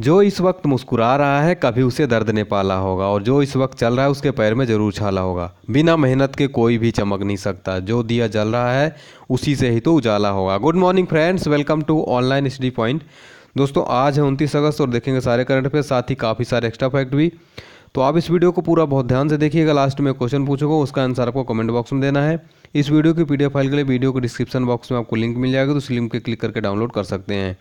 जो इस वक्त मुस्कुरा रहा है, कभी उसे दर्द ने पाला होगा और जो इस वक्त चल रहा है, उसके पैर में ज़रूर छाला होगा। बिना मेहनत के कोई भी चमक नहीं सकता। जो दिया जल रहा है, उसी से ही तो उजाला होगा। Good morning friends welcome to online study point दोस्तों, आज है उनतीस अगस्त और देखेंगे सारे करंट अफेयर साथ ही काफ़ी सारे एक्स्ट्रा फैक्ट भी। तो आप इस वीडियो को पूरा बहुत ध्यान से देखिएगा। लास्ट में क्वेश्चन पूछूँगा, उसका आंसर आपको कमेंट बॉक्स में देना है। इस वीडियो की पीडीएफ फ़ाइल के लिए वीडियो के डिस्क्रिप्शन बॉक्स में आपको लिंक मिल जाएगा तो उस लिंक पे क्लिक करके डाउनलोड कर सकते हैं।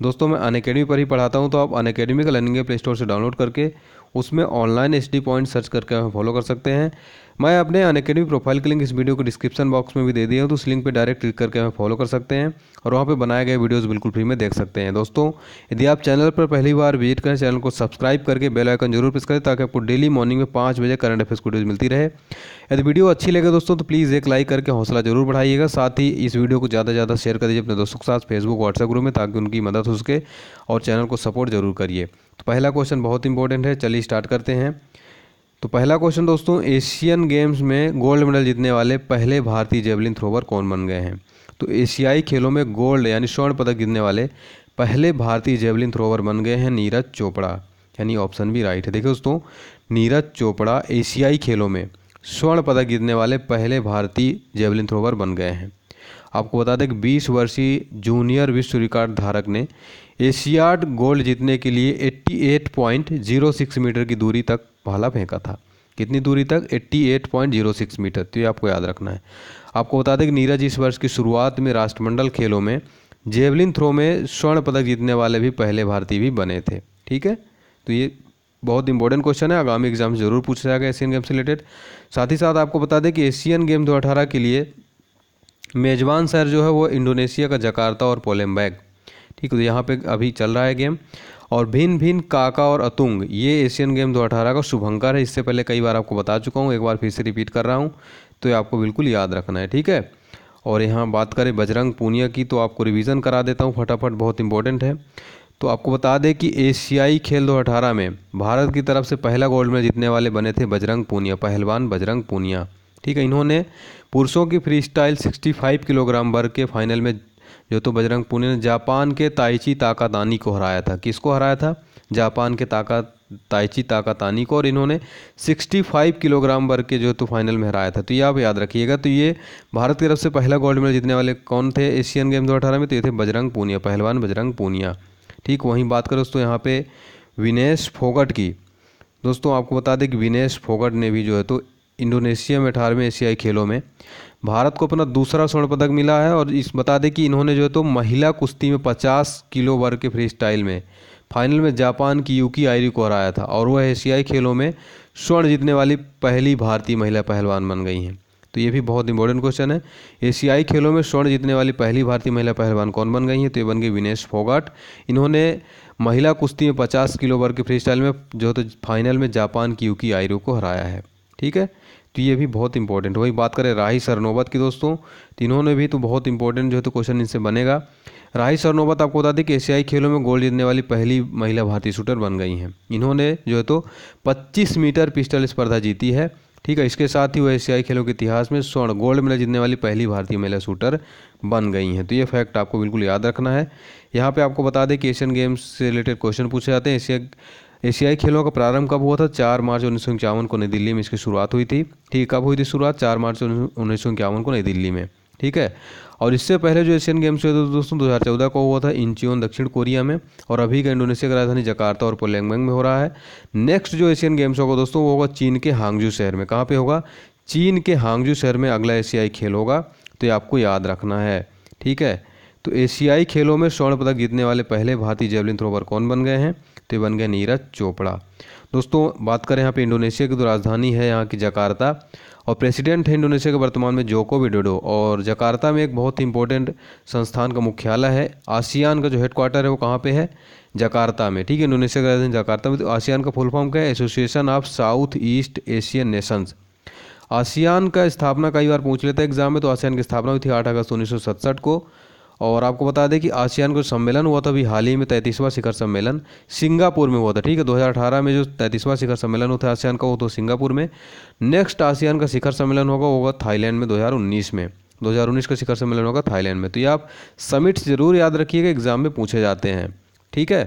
दोस्तों, मैं अन अकेडमी पर ही पढ़ाता हूँ तो आप अन का लर्निंग प्ले स्टोर से डाउनलोड करके उसमें ऑनलाइन एच पॉइंट सर्च करके हमें फॉलो कर सकते हैं। मैं अपने अन अकेडमी प्रोफ़ाइल के लिंक इस वीडियो को डिस्क्रिप्शन बॉक्स में भी दे दिया हूँ तो उस लिंक पर डायरेक्ट क्लिक करके हमें फॉलो कर सकते हैं और वहाँ पर बनाए गए वीडियोज़ बिल्कुल फ्री में देख सकते हैं। दोस्तों, यदि आप चैनल पर पहली बार विज़िट करें चैनल को सब्सक्राइब करके बेल आइकन ज़रूर प्रेस करें, ताकि आपको डेली मॉर्निंग में पाँच बजे करंट अफेयर्स वीडियोज़ मिलती रहे। यदि वीडियो अच्छी लगे दोस्तों तो प्लीज़ एक लाइक करके हौसला ज़रूर बढ़ाइएगा। साथ ही इस वीडियो को ज़्यादा से ज़्यादा शेयर कर दीजिए अपने दोस्तों के साथ फेसबुक व्हाट्सएप ग्रुप में, ताकि उनकी मदद हो सके और चैनल को सपोर्ट ज़रूर करिए। तो पहला क्वेश्चन बहुत इंपॉर्टेंट है, चलिए स्टार्ट करते हैं। तो पहला क्वेश्चन दोस्तों, एशियन गेम्स में गोल्ड मेडल जीतने वाले पहले भारतीय जेवलिन थ्रोवर कौन बन गए हैं? तो एशियाई खेलों में गोल्ड यानी स्वर्ण पदक जीतने वाले पहले भारतीय जेवलिन थ्रोवर बन गए हैं नीरज चोपड़ा। यानी ऑप्शन भी राइट है। देखिए दोस्तों, नीरज चोपड़ा एशियाई खेलों में स्वर्ण पदक जीतने वाले पहले भारतीय जेवलिन थ्रोवर बन गए हैं। आपको बता दें कि 20 वर्षीय जूनियर विश्व रिकॉर्ड धारक ने एशियाड गोल्ड जीतने के लिए 88.06 मीटर की दूरी तक भाला फेंका था। कितनी दूरी तक? 88.06 मीटर। तो ये आपको याद रखना है। आपको बता दें कि नीरज इस वर्ष की शुरुआत में राष्ट्रमंडल खेलों में जेवलिन थ्रो में स्वर्ण पदक जीतने वाले भी पहले भारतीय भी बने थे। ठीक है? तो ये बहुत इंपॉर्टेंट क्वेश्चन है। आगामी एग्ज़ाम ज़रूर पूछा जाएगा एशियन गेम से रिलेटेड साथ ही साथ आपको बता दें कि एशियन गेम दो के लिए मेजबान शहर जो है वो इंडोनेशिया का जकार्ता और पोलेमबैग ठीक है तो यहाँ पे अभी चल रहा है गेम। और भिन्न भिन्न काका और अतुंग, ये एशियन गेम 2018 का शुभंकर है। इससे पहले कई बार आपको बता चुका हूँ, एक बार फिर से रिपीट कर रहा हूँ तो ये आपको बिल्कुल याद रखना है, ठीक है? और यहाँ बात करें बजरंग पूनिया की तो आपको रिवीजन करा देता हूँ, फटाफट, बहुत इंपॉर्टेंट है। तो आपको बता दें कि एशियाई खेल 2018 में भारत की तरफ़ से पहला गोल्ड मेडल जीतने वाले बने थे बजरंग पूनिया, पहलवान बजरंग पूनिया। ठीक है, इन्होंने पुरुषों की फ्री स्टाइल सिक्सटी किलोग्राम वर्ग के फाइनल में जो तो बजरंग पुनिया ने जापान के ताइची ताकातानी को हराया था। किसको हराया था? जापान के ताका, ताइची ताकातानी को और इन्होंने 65 किलोग्राम वर्ग के जो तो फाइनल में हराया था। तो ये आप याद रखिएगा तो ये भारत की तरफ़ से पहला गोल्ड मेडल जीतने वाले कौन थे? एशियन गेम दो में तो ये थे बजरंग पूनिया, पहलवान बजरंग पूनिया। ठीक, वहीं बात करें दोस्तों यहाँ पे विनेश फोगट की। दोस्तों आपको बता दें कि विनेश फोगट ने भी जो है तो इंडोनेशिया में, अठारहवें एशियाई खेलों में। भारत को अपना दूसरा स्वर्ण पदक मिला है और इस, बता दें कि इन्होंने जो है तो महिला कुश्ती में 50 किलो वर्ग के फ्री स्टाइल में, फाइनल में जापान की यूकी आयरी को हराया था और वह एशियाई खेलों में स्वर्ण जीतने वाली पहली भारतीय महिला पहलवान बन गई हैं। तो ये भी बहुत इंपॉर्टेंट क्वेश्चन है। एशियाई खेलों में स्वर्ण जीतने वाली पहली भारतीय महिला पहलवान कौन बन गई हैं? तो ये बन गई विनेश फोगाट। इन्होंने महिला कुश्ती में पचास किलो वर्ग के फ्री स्टाइल में जो तो फाइनल में जापान की यूकी आयरू को हराया है। ठीक है? तो ये भी बहुत इंपॉर्टेंट वही बात करें राही सरनोबत की दोस्तों तो इन्होंने भी तो बहुत इंपॉर्टेंट जो है तो क्वेश्चन इनसे बनेगा। राही सरनोबत आपको बता दें कि एशियाई खेलों में गोल्ड जीतने वाली पहली महिला भारतीय शूटर बन गई हैं। इन्होंने जो है तो 25 मीटर पिस्टल स्पर्धा जीती है। ठीक है, इसके साथ ही वो एशियाई खेलों के इतिहास में स्वर्ण गोल्ड मेडल जीतने वाली पहली भारतीय महिला शूटर बन गई हैं। तो ये फैक्ट आपको बिल्कुल याद रखना है। यहाँ पे आपको बता दें कि एशियन गेम्स से रिलेटेड क्वेश्चन पूछे जाते हैं। एशिया एशियाई खेलों का प्रारंभ कब हुआ था? चार मार्च उन्नीस सौ इक्यावन को नई दिल्ली में इसकी शुरुआत हुई थी। ठीक, कब हुई थी शुरुआत? चार मार्च उन्नीस सौ इक्यावन को नई दिल्ली में। ठीक है? और इससे पहले जो एशियन गेम्स हुए थे दोस्तों 2014 को हुआ था, इंचियोन दक्षिण कोरिया में, और अभी का इंडोनेशिया की राजधानी जकार्ता और पोलैंगमैंग में हो रहा है। नेक्स्ट जो एशियन गेम्स होगा दोस्तों, वो होगा चीन के हांगजू शहर में। कहाँ पे होगा? चीन के हांगजू शहर में अगला एशियाई खेल होगा तो ये आपको याद रखना है। ठीक है? तो एशियाई खेलों में स्वर्ण पदक जीतने वाले पहले भारतीय जेवलिन थ्रोवर कौन बन गए हैं? तो बन गए नीरज चोपड़ा। दोस्तों, बात करें यहाँ पे इंडोनेशिया की तो राजधानी है यहाँ की जकार्ता। और प्रेसिडेंट है इंडोनेशिया के वर्तमान में जोको विडोडो। और जकार्ता में एक बहुत ही इंपॉर्टेंट संस्थान का मुख्यालय है। आसियान का जो हेडक्वार्टर है वो कहाँ पे है? जकार्ता में। ठीक है, इंडोनेशिया का राजधानी जकार्ता में। तो आसियान का फुल फॉर्म क्या है? Association of south east Asian nations ASEAN का स्थापना कई बार पूछ लेता है एग्ज़ाम में। तो आसियान की स्थापना हुई थी आठ अगस्त उन्नीस को। और आपको बता दें कि आसियान का सम्मेलन हुआ था, अभी हाल ही में तैंतीसवां शिखर सम्मेलन सिंगापुर में हुआ था, ठीक है? 2018 में जो तैंतीसवां शिखर सम्मेलन हुआ था आसियान का, वो तो सिंगापुर में। नेक्स्ट आसियान का शिखर सम्मेलन होगा, वो होगा थाईलैंड में 2019 में। 2019 का शिखर सम्मेलन होगा थाईलैंड में। तो ये आप समिट्स ज़रूर याद रखिएगा, एग्ज़ाम में पूछे जाते हैं, ठीक है?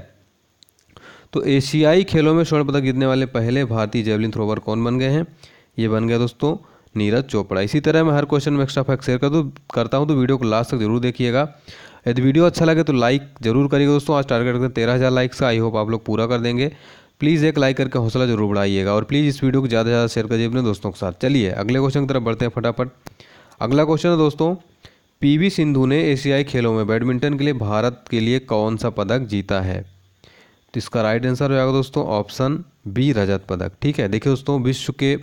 तो एशियाई खेलों में स्वर्ण पदक जीतने वाले पहले भारतीय जेवलिन थ्रोवर कौन बन गए हैं? ये बन गया दोस्तों नीरज चोपड़ा। इसी तरह मैं हर क्वेश्चन में एक्स्ट्रा फैक्ट शेयर कर दूँ, करता हूँ तो वीडियो को लास्ट तक ज़रूर देखिएगा। यदि वीडियो अच्छा लगे तो लाइक ज़रूर करिएगा दोस्तों। आज टारगेट करते हैं तेरह हज़ार लाइक्स का। आई होप आप लोग पूरा कर देंगे। प्लीज़ एक लाइक करके हौसला ज़रूर बढ़ाइएगा और प्लीज़ इस वीडियो को ज़्यादा से ज़्यादा शेयर करिए अपने दोस्तों के साथ। चलिए, अगले क्वेश्चन की तरफ़ बढ़ते हैं फटाफट। अगला क्वेश्चन है दोस्तों पीवी सिंधु ने एशियाई खेलों में बैडमिंटन के लिए भारत के लिए कौन सा पदक जीता है? तो इसका राइट आंसर हो जाएगा दोस्तों ऑप्शन बी रजत पदक। ठीक है, देखिए दोस्तों, विश्व के,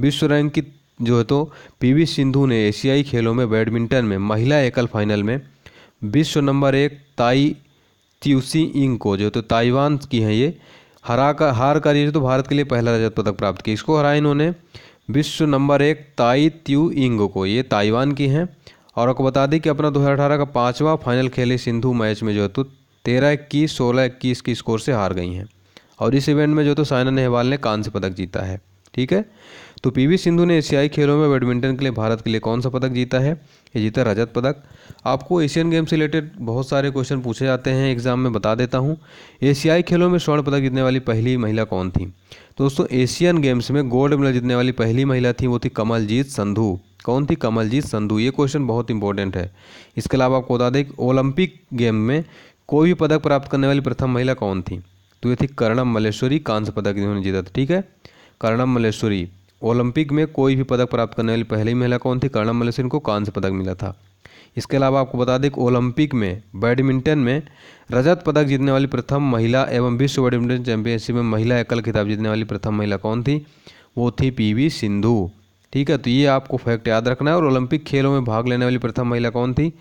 विश्व रैंक की जो है तो पीवी सिंधु ने एशियाई खेलों में बैडमिंटन में महिला एकल फाइनल में विश्व नंबर एक ताई त्यूसी इंग को जो तो ताइवान की हैं ये, हरा का हार कर ये तो भारत के लिए पहला रजत पदक प्राप्त किया। इसको हराया इन्होंने विश्व नंबर एक ताई त्यू इंग को। ये ताइवान की हैं। और आपको बता दें कि अपना 2018 का पांचवा फाइनल खेले सिंधु मैच में जो है तो तेरह इक्कीस, सोलह इक्कीस की स्कोर से हार गई हैं। और इस इवेंट में जो तो साइना नेहवाल ने कांस्य पदक जीता है। ठीक है? तो पीवी सिंधु ने एशियाई खेलों में बैडमिंटन के लिए भारत के लिए कौन सा पदक जीता है? ये जीता रजत पदक। आपको एशियन गेम से रिलेटेड बहुत सारे क्वेश्चन पूछे जाते हैं, एग्ज़ाम में बता देता हूँ। एशियाई खेलों में स्वर्ण पदक जीतने वाली पहली महिला कौन थी? तो दोस्तों, एशियन गेम्स में गोल्ड मेडल जीतने वाली पहली महिला थी, वो थी कमलजीत संधू। कौन थी कमलजीत संधू? ये क्वेश्चन बहुत इंपॉर्टेंट है। इसके अलावा आपको बता दें ओलंपिक गेम में कोई भी पदक प्राप्त करने वाली प्रथम महिला कौन थी? तो ये थी कर्णम मल्लेश्वरी, कांस्य पदक इन्होंने जीता था, ठीक है? कर्णम मल्लेश्वरी। ओलंपिक में कोई भी पदक प्राप्त करने वाली पहली महिला कौन थी? कर्णम मल्लेश्वरी को कांस्य पदक मिला था। इसके अलावा आपको बता दें कि ओलंपिक में, बैडमिंटन में रजत पदक जीतने वाली प्रथम महिला एवं विश्व बैडमिंटन चैंपियनशिप में महिला एकल खिताब जीतने वाली प्रथम महिला कौन थी? वो थी पीवी सिंधु। ठीक है तो ये आपको फैक्ट याद रखना है और ओलंपिक खेलों में भाग लेने वाली प्रथम महिला कौन थी?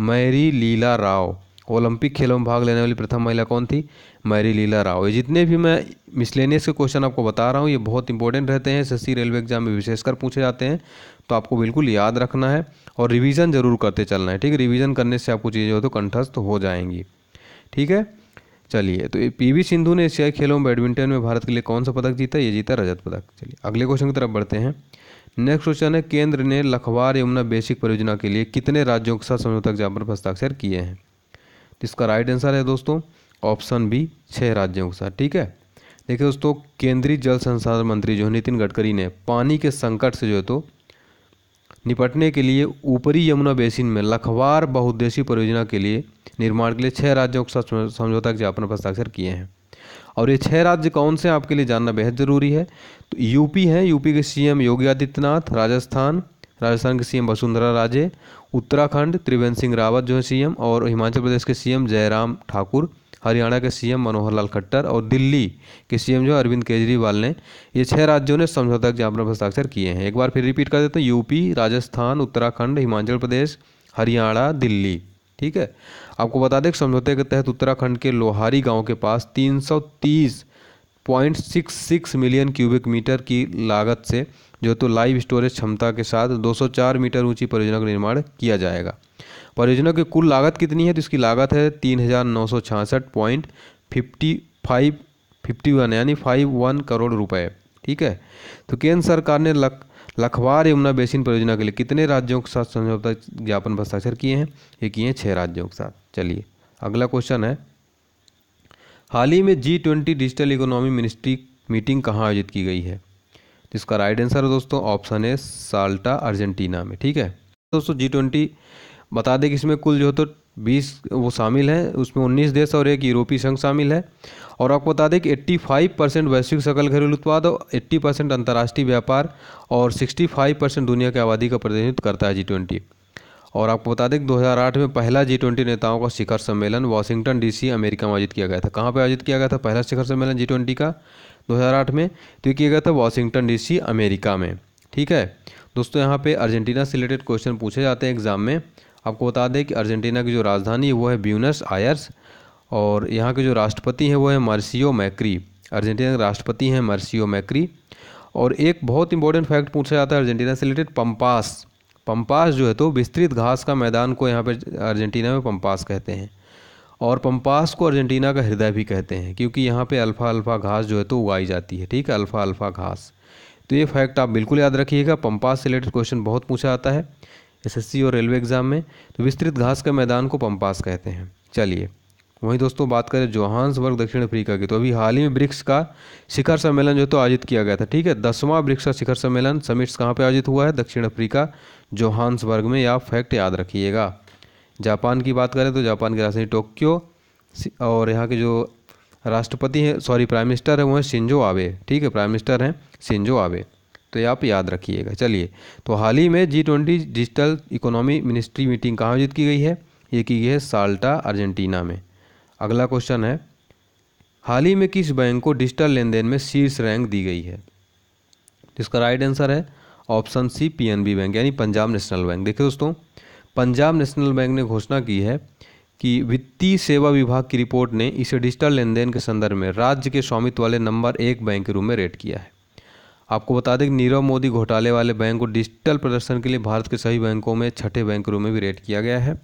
मैरी लीला राव। ओलंपिक खेलों में भाग लेने वाली प्रथम महिला कौन थी? मैरी लीला राव। ये जितने भी मैं मिसलेनियस के क्वेश्चन आपको बता रहा हूँ, ये बहुत इंपॉर्टेंट रहते हैं। एस रेलवे एग्ज़ाम में विशेषकर पूछे जाते हैं। तो आपको बिल्कुल याद रखना है और रिवीजन ज़रूर करते चलना है, ठीक है? रिवीजन करने से आपको चीज़ें हो तो कंठस्थ हो जाएँगी, ठीक है? चलिए तो पीवी सिंधु ने एशियाई खेलों में बैडमिंटन में भारत के लिए कौन सा पदक जीता ये जीता रजत पदक। चलिए, अगले क्वेश्चन की तरफ़ बढ़ते हैं। नेक्स्ट क्वेश्चन है, केंद्र ने लखवार यमुना बेसिक परियोजना के लिए कितने राज्यों के साथ समझौता ज्ञापन पर हस्ताक्षर किए हैं? इसका राइट आंसर है दोस्तों ऑप्शन बी छः राज्यों के साथ, ठीक है? देखिए दोस्तों, केंद्रीय जल संसाधन मंत्री जो नितिन गडकरी ने पानी के संकट से जो है तो निपटने के लिए ऊपरी यमुना बेसिन में लखवार बहुउद्देशीय परियोजना के लिए निर्माण के लिए छः राज्यों के साथ समझौता ज्ञापन पर हस्ताक्षर किए हैं। और ये छह राज्य कौन से आपके लिए जानना बेहद ज़रूरी है। तो यूपी है, यूपी के सीएम योगी आदित्यनाथ, राजस्थान राजस्थान के सीएम वसुंधरा राजे उत्तराखंड, त्रिवेंद्र सिंह रावत जो है सीएम और हिमाचल प्रदेश के सीएम जयराम ठाकुर, हरियाणा के सीएम मनोहर लाल खट्टर और दिल्ली के सीएम जो अरविंद केजरीवाल ने ये छह राज्यों ने समझौता ज्ञापन पर हस्ताक्षर किए हैं। एक बार फिर रिपीट कर देते हैं। यूपी, राजस्थान, उत्तराखंड, हिमाचल प्रदेश, हरियाणा, दिल्ली। ठीक है? आपको बता दें समझौते के तहत उत्तराखंड के लोहारी गाँव के पास 330.66 मिलियन क्यूबिक मीटर की लागत से जो तो लाइव स्टोरेज क्षमता के साथ 204 मीटर ऊँची परियोजना का निर्माण किया जाएगा। परियोजना की कुल लागत कितनी है? तो इसकी लागत है तीन हज़ार नौ सौ छियासठ point fifty five, fifty one, यानी फाइव वन करोड़ रुपए। ठीक है? तो केंद्र सरकार ने लक लखवार यमुना बेसिन परियोजना के लिए कितने राज्यों के साथ समझौता ज्ञापन हस्ताक्षर किए हैं? ये किए हैं छः राज्यों के साथ। चलिए, अगला क्वेश्चन है। हाल ही में G twenty digital economy ministry meeting कहाँ आयोजित की गई है? इसका राइट आंसर है दोस्तों ऑप्शन है साल्टा अर्जेंटीना में, ठीक है? दोस्तों जी ट्वेंटी बता दें कि इसमें कुल जो तो बीस वो शामिल हैं, उसमें उन्नीस देश और एक यूरोपीय संघ शामिल है। और आपको बता दें कि 85 परसेंट वैश्विक सकल घरेलू उत्पाद और 80 परसेंट अंतर्राष्ट्रीय व्यापार और 65 परसेंट दुनिया की आबादी का प्रतिनिधित्व करता है जी ट्वेंटी और आपको बता दें कि 2008 में पहला जी ट्वेंटी नेताओं का शिखर सम्मेलन वाशिंगटन डीसी अमेरिका में आयोजित किया गया था। कहाँ पर आयोजित किया गया था? पहला शिखर सम्मेलन जी ट्वेंटी का 2008 में तो ये किया गया था वाशिंगटन डीसी, अमेरिका में। ठीक है? दोस्तों, यहाँ पे अर्जेंटीना से रिलेटेड क्वेश्चन पूछे जाते हैं एग्ज़ाम में। आपको बता दें कि अर्जेंटीना की जो राजधानी है, वो है ब्यूनस आयर्स, और यहाँ के जो राष्ट्रपति हैं, वो है मर्सियो मैक्री। अर्जेंटीना के राष्ट्रपति हैं मर्सियो मैक्री। और एक बहुत इंपॉर्टेंट फैक्ट पूछा जाता है अर्जेंटीना से रिलेटेड, पंपास। पंपास जो है तो विस्तृत घास का मैदान को यहाँ पर अर्जेंटीना में पंपास कहते हैं। और पंपास को अर्जेंटीना का हृदय भी कहते हैं, क्योंकि यहाँ पे अल्फ़ा अल्फ़ा घास जो है तो उगाई जाती है, ठीक है? अल्फ़ा अल्फ़ा घास। तो ये फैक्ट आप बिल्कुल याद रखिएगा। पंपास से रिलेटेड क्वेश्चन बहुत पूछा जाता है, एसएससी और रेलवे एग्ज़ाम में। तो विस्तृत घास के मैदान को पंपास कहते हैं। चलिए, वहीं दोस्तों बात करें जोहान्सबर्ग, दक्षिण अफ्रीका की। तो अभी हाल ही में ब्रिक्स का शिखर सम्मेलन जो तो आयोजित किया गया था, ठीक है? दसवां ब्रिक्स का शिखर सम्मेलन, समिट्स कहाँ पे आयोजित हुआ है? दक्षिण अफ्रीका, जोहान्सबर्ग में। या फैक्ट याद रखिएगा। जापान की बात करें तो जापान की राजधानी टोक्यो और यहाँ के जो राष्ट्रपति हैं, सॉरी, प्राइम मिनिस्टर है, वो हैं सिंजो आबे। ठीक है, प्राइम मिनिस्टर हैं सिंजो आबे। तो ये आप याद रखिएगा। चलिए तो हाल ही में G twenty digital economy ministry meeting कहाँ आयोजित की गई है? ये की गई है साल्टा, अर्जेंटीना में। अगला क्वेश्चन है, हाल ही में किस बैंक को डिजिटल लेन देन में शीर्ष रैंक दी गई है? इसका राइट आंसर है ऑप्शन सी पीएनबी बैंक, यानी पंजाब नेशनल बैंक। देखिए दोस्तों पंजाब नेशनल बैंक ने घोषणा की है कि वित्तीय सेवा विभाग की रिपोर्ट ने इसे डिजिटल लेन देन के संदर्भ में राज्य के स्वामित्व वाले नंबर एक बैंक के रूप में रेट किया है। आपको बता दें कि नीरव मोदी घोटाले वाले बैंक को डिजिटल प्रदर्शन के लिए भारत के सभी बैंकों में छठे बैंक के रूप में भी रेट किया गया है।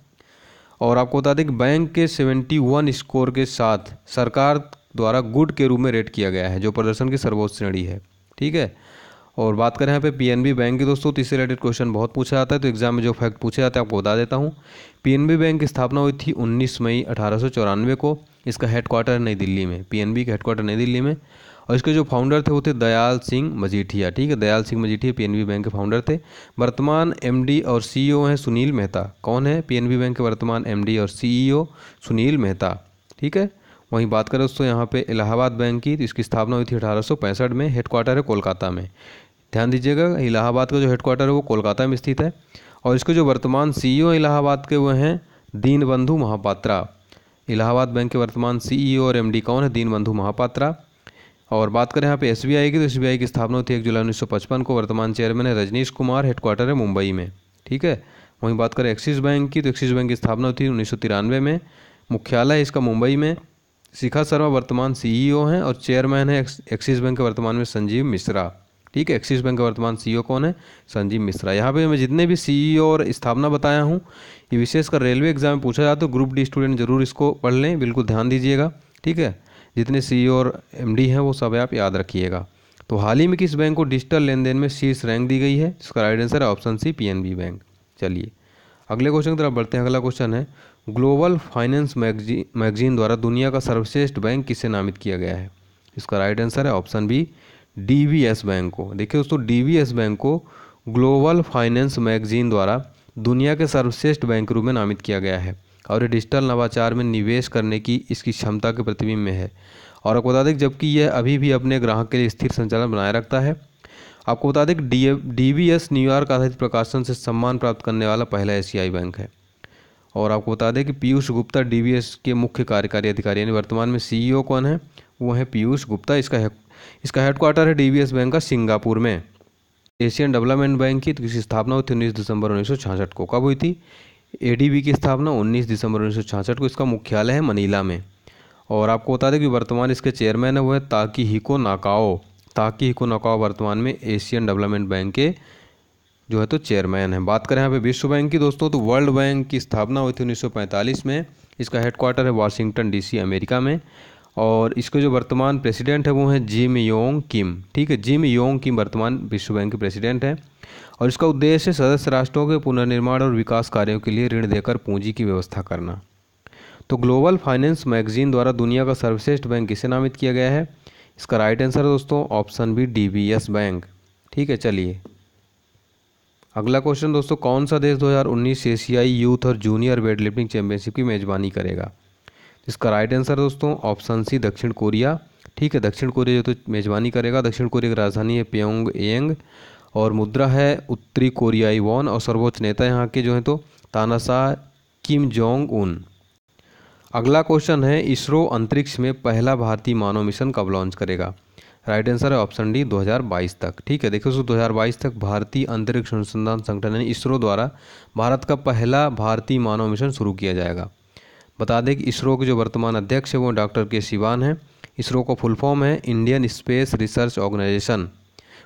और आपको बता दें कि बैंक के 71 स्कोर के साथ सरकार द्वारा गुड के रूप में रेट किया गया है, जो प्रदर्शन की सर्वोच्च श्रेणी है। ठीक है? और बात करें यहाँ पे पीएनबी बैंक की दोस्तों तो इससे रिलेटेड क्वेश्चन बहुत पूछा जाता है तो एग्ज़ाम में जो फैक्ट पूछे जाते हैं, आपको बता देता हूँ। पीएनबी बैंक की स्थापना हुई थी 19 मई अठारह सौ चौरानवे को, इसका हेडक्वार्टर नई दिल्ली में पीएनबी का हेडक्वार्टर नई दिल्ली में। और इसके जो फाउंडर थे वो थे दयाल सिंह मजीठिया, ठीक है? दयाल सिंह मजीठिया पीएनबी बैंक के फाउंडर थे। वर्तमान एमडी और सीईओ हैं सुनील मेहता। कौन है? पीएनबी बैंक के वर्तमान एमडी और सीईओ सुनील मेहता, ठीक है? वहीं बात करें दोस्तों, यहाँ पे इलाहाबाद बैंक की तो इसकी स्थापना हुई थी अठारह सौ पैंसठ में हेडक्वार्टर है कोलकाता में। ध्यान दीजिएगा, इलाहाबाद का जो हेडक्वार्टर है वो कोलकाता में स्थित है और इसके जो वर्तमान सीईओ इलाहाबाद के वो हैं दीन बंधु महापात्रा। इलाहाबाद बैंक के वर्तमान सीईओ और एमडी कौन है? दीनबंधु महापात्रा। और बात करें यहाँ पे एसबीआई की तो एसबीआई की स्थापना हुई थी एक जुलाई उन्नीस सौ पचपन को। वर्तमान चेयरमैन है रजनीश कुमार हेडक्वार्टर है मुंबई में। ठीक है? वहीं बात करें एक्सिस बैंक की तो एक्सिस बैंक की स्थापना हुई थी उन्नीस में। मुख्यालय इसका मुंबई में। शिखा शर्मा वर्तमान सीईओ हैं और चेयरमैन है एक्सिस बैंक के वर्तमान में संजीव मिश्रा। ठीक है, एक्सिस बैंक का वर्तमान सीईओ कौन है? संजीव मिश्रा। यहाँ पे मैं जितने भी सीईओ और स्थापना बताया हूँ, ये विशेषकर रेलवे एग्ज़ाम में पूछा है तो ग्रुप डी स्टूडेंट ज़रूर इसको पढ़ लें, बिल्कुल ध्यान दीजिएगा, ठीक है? जितने सीईओ और एमडी हैं, वो सब आप याद रखिएगा। तो हाल ही में किस बैंक को डिजिटल लेन देन में शीर्ष रैंक दी गई है? जिसका राइट आंसर है ऑप्शन सी पी बैंक चलिए, अगले क्वेश्चन की तरफ़ बढ़ते हैं। अगला क्वेश्चन है ग्लोबल फाइनेंस मैगजी मैगजीन द्वारा दुनिया का सर्वश्रेष्ठ बैंक किसे नामित किया गया है? इसका राइट आंसर है ऑप्शन बी डी बैंक को। देखिए दोस्तों डी बैंक को ग्लोबल फाइनेंस मैगजीन द्वारा दुनिया के सर्वश्रेष्ठ बैंक रूप में नामित किया गया है और ये डिजिटल नवाचार में निवेश करने की इसकी क्षमता के प्रतिबिंब में है। और आपको बता दें जबकि यह अभी भी अपने ग्राहक के लिए स्थिर संचालन बनाए रखता है, आपको बता दें D D B S New York आधारित प्रकाशन से सम्मान प्राप्त करने वाला पहला एशियाई बैंक है। और आपको बता दें कि पीयूष गुप्ता एस के मुख्य कार्यकारी अधिकारी यानी वर्तमान में सीईओ कौन है? वो है पीयूष गुप्ता। इसका है इसका हेडक्वार्टर है डी बी एस बैंक का सिंगापुर में। एशियन डेवलपमेंट बैंक की इसकी स्थापना हुई थी उन्नीस दिसंबर उन्नीस को। कब हुई थी? एडीबी की स्थापना 19 दिसंबर उन्नीस को। इसका मुख्यालय है मनीला में। और आपको बता दें कि वर्तमान इसके चेयरमैन है वो है ताकि हिको नाकाओ। ताकि हिको नाकाओ वर्तमान में एशियन डेवलपमेंट बैंक के जो है तो चेयरमैन है। बात करें यहाँ पे विश्व बैंक की दोस्तों तो वर्ल्ड बैंक की स्थापना हुई थी 1945 में। इसका हेडक्वार्टर है वाशिंगटन डीसी अमेरिका में। और इसके जो वर्तमान प्रेसिडेंट है, वो हैं जिम योंग किम। ठीक है, जिम योंग किम वर्तमान विश्व बैंक के प्रेसिडेंट हैं और इसका उद्देश्य सदस्य राष्ट्रों के पुनर्निर्माण और विकास कार्यों के लिए ऋण देकर पूंजी की व्यवस्था करना। तो ग्लोबल फाइनेंस मैगजीन द्वारा दुनिया का सर्वश्रेष्ठ बैंक किसे नामित किया गया है? इसका राइट आंसर दोस्तों, ऑप्शन बी डी बैंक। ठीक है, चलिए। अगला क्वेश्चन दोस्तों, कौन सा देश 2019 एशियाई यूथ और जूनियर वेट लिफ्टिंग चैंपियनशिप की मेजबानी करेगा? इसका राइट आंसर दोस्तों ऑप्शन सी दक्षिण कोरिया। ठीक है, दक्षिण कोरिया जो तो मेजबानी करेगा। दक्षिण कोरिया की राजधानी है प्योंग एंग और मुद्रा है उत्तरी कोरियाई वॉन और सर्वोच्च नेता यहाँ के जो हैं तो तानाशाह किम जोंग उन अगला क्वेश्चन है, इसरो अंतरिक्ष में पहला भारतीय मानव मिशन कब लॉन्च करेगा? राइट आंसर है ऑप्शन डी 2022 तक। ठीक है देखिए दोस्तों 2022 तक भारतीय अंतरिक्ष अनुसंधान संगठन यानी इसरो द्वारा भारत का पहला भारतीय मानव मिशन शुरू किया जाएगा। बता दें कि इसरो के जो वर्तमान अध्यक्ष है, वो डॉक्टर के सिवान हैं। इसरो का फुल फॉर्म है Indian Space Research Organisation.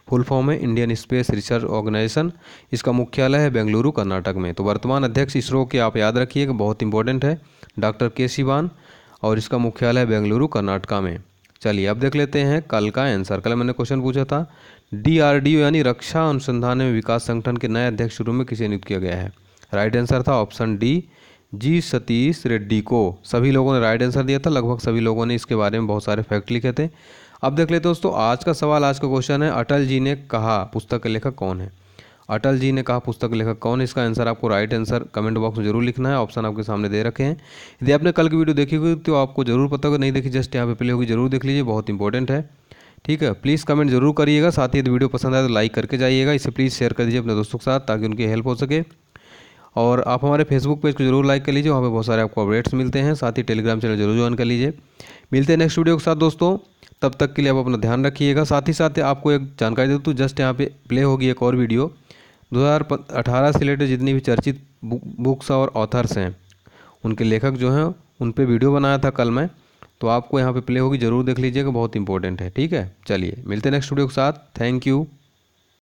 Full form है इंडियन स्पेस रिसर्च ऑर्गेनाइजेशन। इसका मुख्यालय है बेंगलुरु, कर्नाटक में। तो वर्तमान अध्यक्ष इसरो के, आप याद रखिए कि बहुत इंपॉर्टेंट है, डॉक्टर के सिवान। और इसका मुख्यालय है बेंगलुरु, कर्नाटका में। चलिए, अब देख लेते हैं कल का आंसर कल मैंने क्वेश्चन पूछा था डीआरडीओ यानी रक्षा अनुसंधान एवं विकास संगठन के नए अध्यक्ष रूप में किसे नियुक्त किया गया है? राइट आंसर था option D G Satish Reddy को सभी लोगों ने राइट आंसर दिया था, लगभग सभी लोगों ने इसके बारे में बहुत सारे फैक्ट लिखे थे। अब देख लेते दोस्तों, आज का सवाल, आज का क्वेश्चन है, अटल जी ने कहा, पुस्तक के लेखक कौन है? अटल जी ने कहा, पुस्तक लेखक कौन है? इसका आंसर आपको राइट आंसर कमेंट बॉक्स में ज़रूर लिखना है ऑप्शन आपके सामने दे रखे हैं। यदि आपने कल की वीडियो देखी होगी तो आपको ज़रूर पता होगा, नहीं देखी जस्ट यहाँ पे प्ले होगी, ज़रूर देख लीजिए, बहुत इंपॉर्टेंट है। ठीक है प्लीज़ कमेंट ज़रूर करिएगा, साथ ही यदि वीडियो पसंद आए तो लाइक करके जाइएगा, इसे प्लीज़ शेयर कर दीजिए अपने दोस्तों के साथ, ताकि उनकी हेल्प हो सके। और आप हमारे फेसबुक पेज को ज़रूर लाइक कर लीजिए, वहाँ पे बहुत सारे आपको अपडेट्स मिलते हैं। साथ ही टेलीग्राम चैनल ज़रूर ज्वाइन कर लीजिए। मिलते हैं नेक्स्ट वीडियो के साथ दोस्तों। तब तक के लिए आप अपना ध्यान रखिएगा। साथ ही साथ आपको एक जानकारी दे दूँ जस्ट यहाँ पे प्ले होगी एक और वीडियो 2018 से रिलेटेड जितनी भी चर्चित बुक्स और ऑथर्स हैं, उनके लेखक जो हैं, उन पर वीडियो बनाया था कल मैं। तो आपको यहाँ पे प्ले होगी, ज़रूर देख लीजिएगा, बहुत इंपॉर्टेंट है। ठीक है? चलिए, मिलते हैं नेक्स्ट वीडियो के साथ। Thank you